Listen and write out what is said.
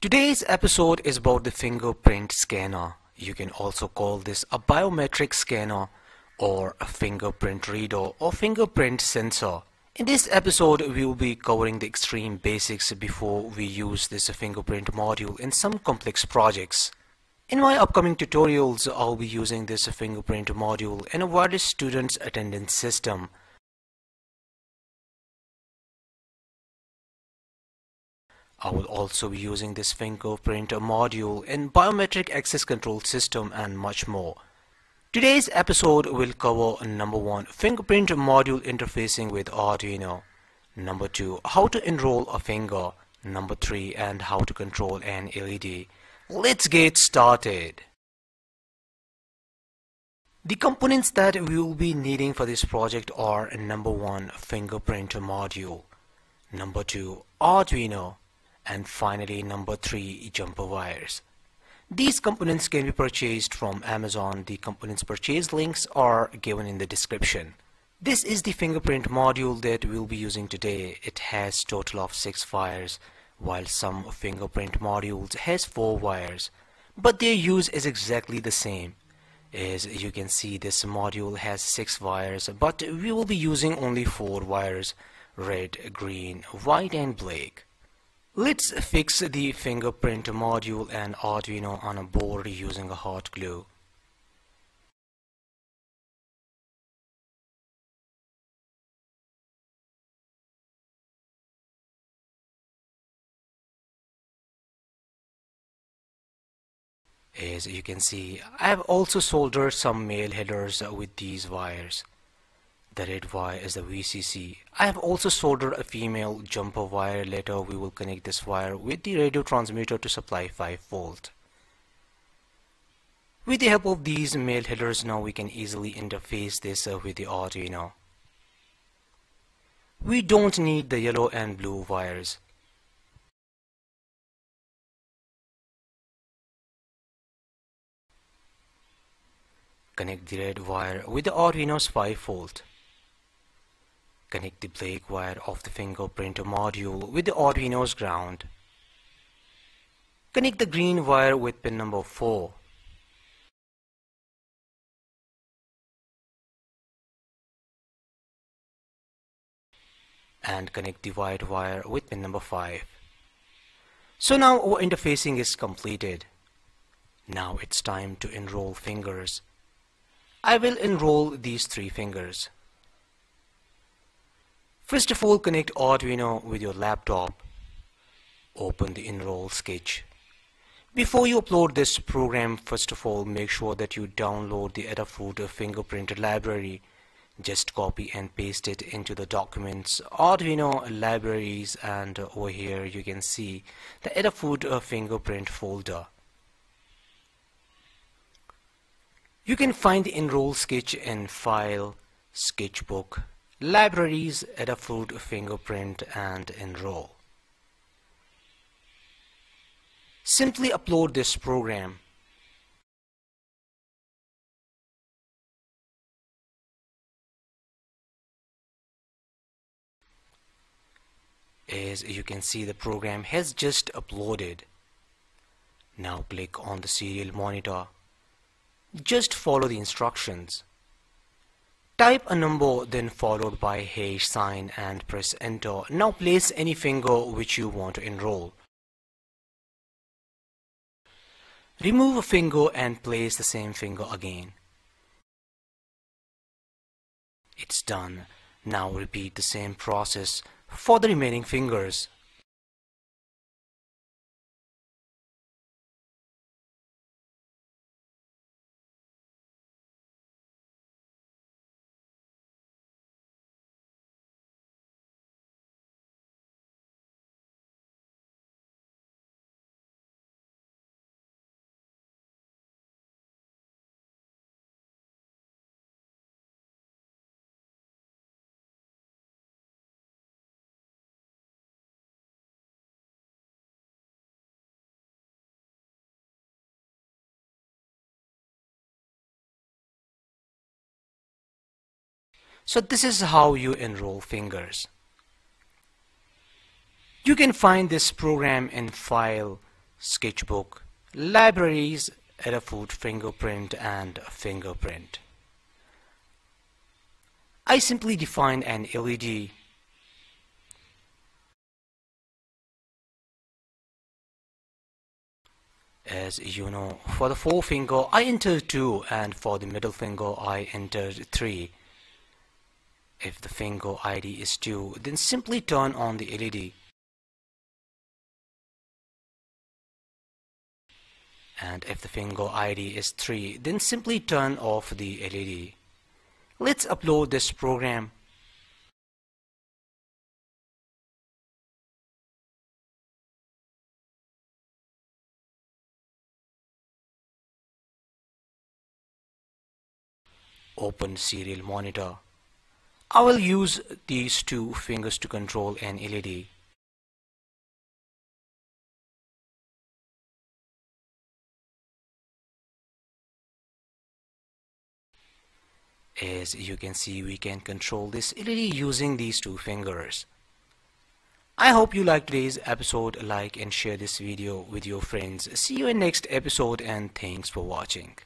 Today's episode is about the fingerprint scanner. You can also call this a biometric scanner or a fingerprint reader or fingerprint sensor. In this episode, we will be covering the extreme basics before we use this fingerprint module in some complex projects. In my upcoming tutorials, I'll be using this fingerprint module in a wireless student's attendance system. I will also be using this fingerprint module in biometric access control system and much more. Today's episode will cover number 1 fingerprint module interfacing with Arduino, number 2 how to enroll a finger, number 3 and how to control an LED. Let's get started. The components that we will be needing for this project are number 1 fingerprint module, number 2 Arduino and finally number 3 jumper wires. These components can be purchased from Amazon. The components purchase links are given in the description. This is the fingerprint module that we'll be using today. It has total of 6 wires while some fingerprint modules has 4 wires but their use is exactly the same. As you can see this module has 6 wires but we will be using only 4 wires red, green, white and black. Let's fix the fingerprint module and Arduino on a board using a hot glue. As you can see, I have also soldered some male headers with these wires. The red wire is the VCC. I have also soldered a female jumper wire. Later we will connect this wire with the radio transmitter to supply 5 volt. With the help of these male headers now we can easily interface this uh, with the Arduino. We don't need the yellow and blue wires. Connect the red wire with the Arduino's 5 volt. Connect the black wire of the fingerprint module with the Arduino's ground. Connect the green wire with pin number 4. And connect the white wire with pin number 5. So now our interfacing is completed. Now it's time to enroll fingers. I will enroll these three fingers. First of all, connect Arduino with your laptop. Open the Enroll sketch. Before you upload this program, first of all, make sure that you download the Adafruit fingerprint library. Just copy and paste it into the documents, Arduino libraries, and over here you can see the Adafruit fingerprint folder. You can find the Enroll sketch in File, Sketchbook, libraries, Adafruit fingerprint and enroll. Simply upload this program. As you can see the program has just uploaded. Now click on the serial monitor. Just follow the instructions. Type a number then followed by hash sign and press enter. Now place any finger which you want to enroll. Remove a finger and place the same finger again. It's done. Now repeat the same process for the remaining fingers. So this is how you enroll fingers. You can find this program in File, sketchbook, libraries, Adafruit fingerprint and fingerprint. I simply define an LED as you know for the forefinger I entered 2 and for the middle finger I entered 3 if the finger ID is 2 then simply turn on the LED and if the finger ID is 3 then simply turn off the LED let's upload this program. Open serial monitor. I will use these two fingers to control an LED. As you can see we can control this LED using these two fingers. I hope you liked today's episode. Like and share this video with your friends. See you in next episode and thanks for watching.